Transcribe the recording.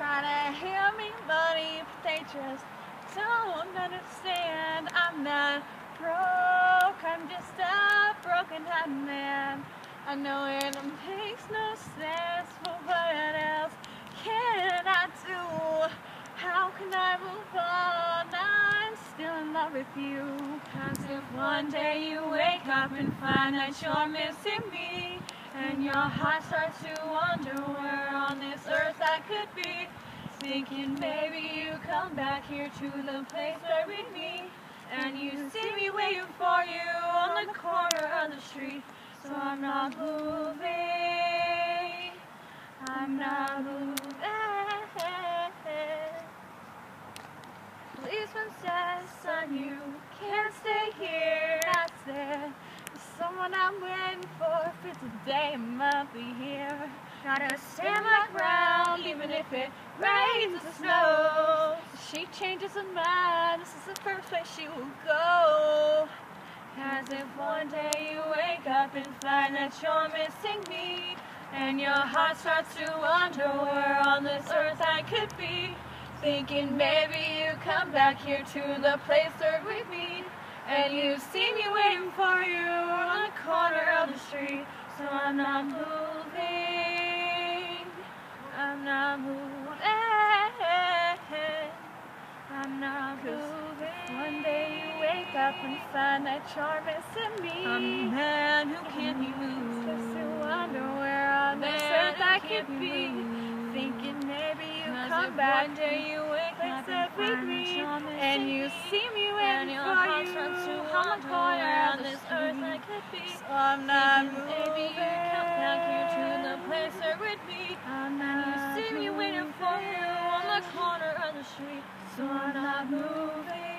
Some people try to hear me, but if they just don't understand, I'm not broke, I'm just a broken-hearted man. I know it makes no sense, but what else can I do? How can I move on? I'm still in love with you. Cause if one day you wake up and find that you're missing me, and your heart starts to wonder where on this earth I could be, thinking maybe you come back here to the place where we meet, and you see me waiting for you on the corner of the street. So I'm not moving. I'm not moving. Policeman says, son, you can't stay here. I said, I'm waiting for for today, a month, a year. Gotta stand my ground, even if it rains or snows. If she changes her mind, this is the first place she will go. As if one day you wake up and find that you're missing me, and your heart starts to wonder where on this earth I could be. Thinking maybe you come back here to the place where we meet, and you see me waiting for you corner of the street. So I'm not moving, I'm not moving, I'm not moving. One day you wake up and find that you're missing me. I'm a man who can't be moved. Just to wonder where on this earth I could be. Thinking maybe you come back. One day you wake up and find me, and you see me waiting for you on the corner on this earth I could be. So I'm not moving. Maybe you come back here to the place where we'd be, and you see me waiting for you on the corner of the street. So I'm not moving.